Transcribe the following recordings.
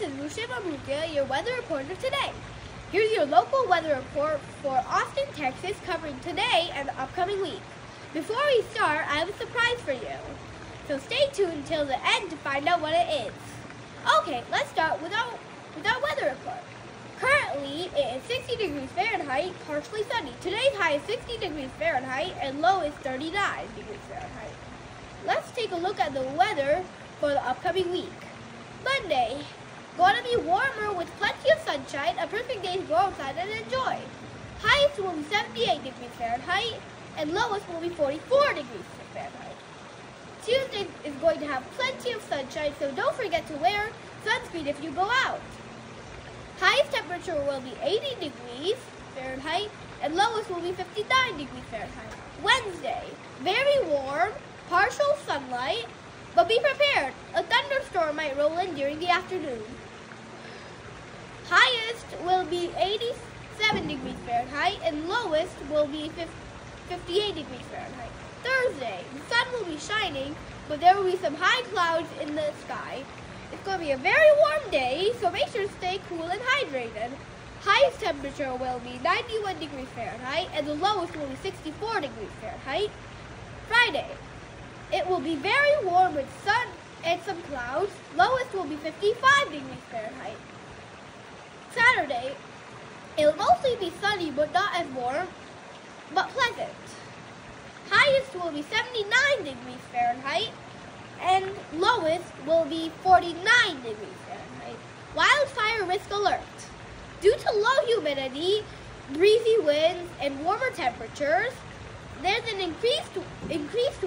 this is Lucia Mamuka, your weather reporter today. Here's your local weather report for Austin, Texas, covering today and the upcoming week. Before we start, I have a surprise for you. So stay tuned until the end to find out what it is. Okay, let's start with our, with our weather report. Currently, it is 60 degrees Fahrenheit, partially sunny. Today's high is 60 degrees Fahrenheit and low is 39 degrees Fahrenheit. Let's take a look at the weather for the upcoming week. Monday, to be warmer with plenty of sunshine, a perfect day to go outside and enjoy. Highest will be 78 degrees Fahrenheit and lowest will be 44 degrees Fahrenheit. Tuesday is going to have plenty of sunshine, so don't forget to wear sunscreen if you go out. Highest temperature will be 80 degrees Fahrenheit and lowest will be 59 degrees Fahrenheit. Wednesday, very warm, partial sunlight, but be prepared. A thunderstorm might roll in during the afternoon. Will be 87 degrees Fahrenheit and lowest will be 58 degrees Fahrenheit. Thursday, the sun will be shining, but there will be some high clouds in the sky. It's going to be a very warm day, so make sure to stay cool and hydrated. Highest temperature will be 91 degrees Fahrenheit, and the lowest will be 64 degrees Fahrenheit. Friday, it will be very warm with sun and some clouds. Lowest will be 55 degrees Fahrenheit. Saturday, it will mostly be sunny but not as warm, but pleasant. Highest will be 79 degrees Fahrenheit, and lowest will be 49 degrees Fahrenheit. Wildfire risk alert. Due to low humidity, breezy winds, and warmer temperatures, there's an increased, increased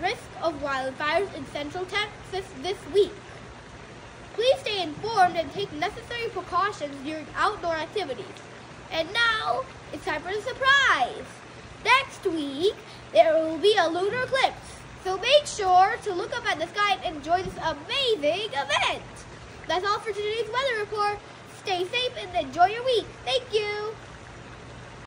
risk of wildfires in central Texas this week. Informed and take necessary precautions during outdoor activities. And now, it's time for the surprise. Next week, there will be a lunar eclipse. So make sure to look up at the sky and enjoy this amazing event. That's all for today's weather report. Stay safe and enjoy your week. Thank you.